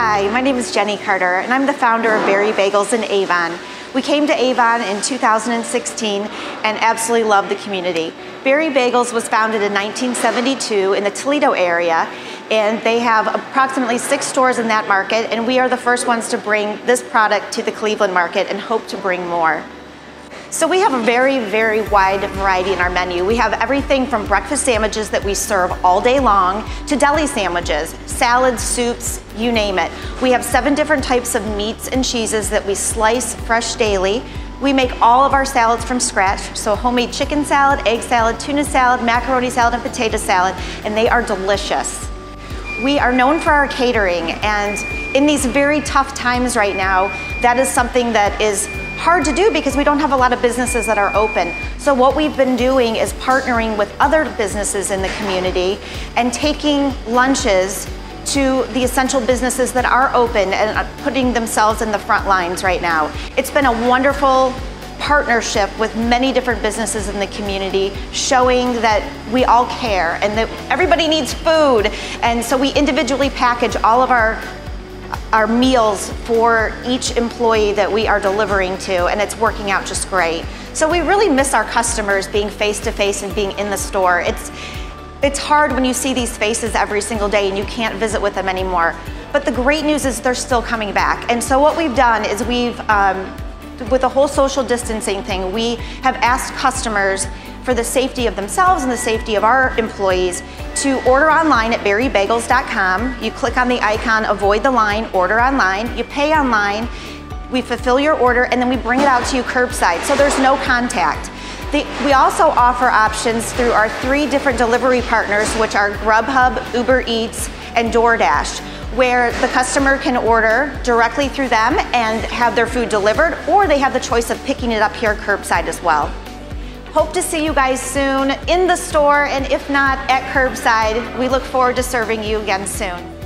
Hi, my name is Jenny Carter, and I'm the founder of Barry Bagels in Avon. We came to Avon in 2016 and absolutely love the community. Barry Bagels was founded in 1972 in the Toledo area, and they have approximately six stores in that market, and we are the first ones to bring this product to the Cleveland market and hope to bring more. So we have a very, very wide variety in our menu. We have everything from breakfast sandwiches that we serve all day long to deli sandwiches, salads, soups, you name it. We have seven different types of meats and cheeses that we slice fresh daily. We make all of our salads from scratch, so homemade chicken salad, egg salad, tuna salad, macaroni salad, and potato salad, and they are delicious. We are known for our catering, and in these very tough times right now, that is something that is hard to do because we don't have a lot of businesses that are open. So what we've been doing is partnering with other businesses in the community and taking lunches to the essential businesses that are open and uh, putting themselves in the front lines right now. It's been a wonderful partnership with many different businesses in the community showing that we all care and that everybody needs food and so we individually package all of our our meals for each employee that we are delivering to, and it's working out just great. So we really miss our customers being face to face and being in the store. It's, it's hard when you see these faces every single day and you can't visit with them anymore. But the great news is they're still coming back. And so what we've done is we've, um, with the whole social distancing thing, we have asked customers for the safety of themselves and the safety of our employees to order online at berrybagels.com. You click on the icon, avoid the line, order online. You pay online, we fulfill your order, and then we bring it out to you curbside, so there's no contact. The, we also offer options through our three different delivery partners, which are Grubhub, Uber Eats, and DoorDash, where the customer can order directly through them and have their food delivered, or they have the choice of picking it up here curbside as well. Hope to see you guys soon in the store, and if not, at curbside. We look forward to serving you again soon.